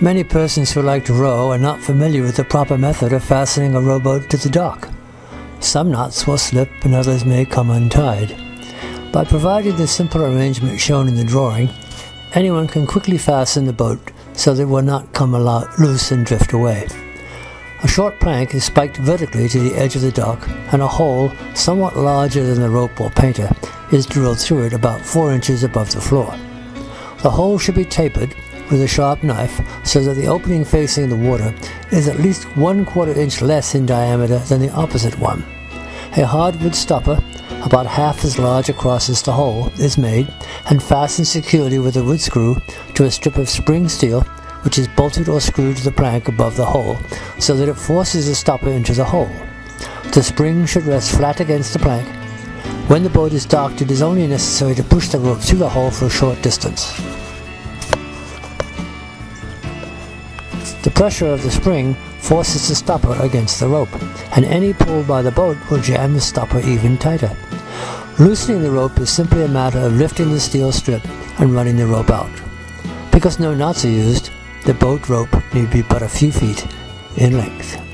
Many persons who like to row are not familiar with the proper method of fastening a rowboat to the dock. Some knots will slip and others may come untied. By providing the simple arrangement shown in the drawing, anyone can quickly fasten the boat so that it will not come loose and drift away. A short plank is spiked vertically to the edge of the dock, and a hole, somewhat larger than the rope or painter, is drilled through it about 4 inches above the floor. The hole should be tapered with a sharp knife so that the opening facing the water is at least one quarter inch less in diameter than the opposite one. A hardwood stopper, about half as large across as the hole, is made and fastened securely with a wood screw to a strip of spring steel which is bolted or screwed to the plank above the hole so that it forces the stopper into the hole. The spring should rest flat against the plank. When the boat is docked, it is only necessary to push the rope through the hole for a short distance. The pressure of the spring forces the stopper against the rope, and any pull by the boat will jam the stopper even tighter. Loosening the rope is simply a matter of lifting the steel strip and running the rope out. Because no knots are used, the boat rope need be but a few feet in length.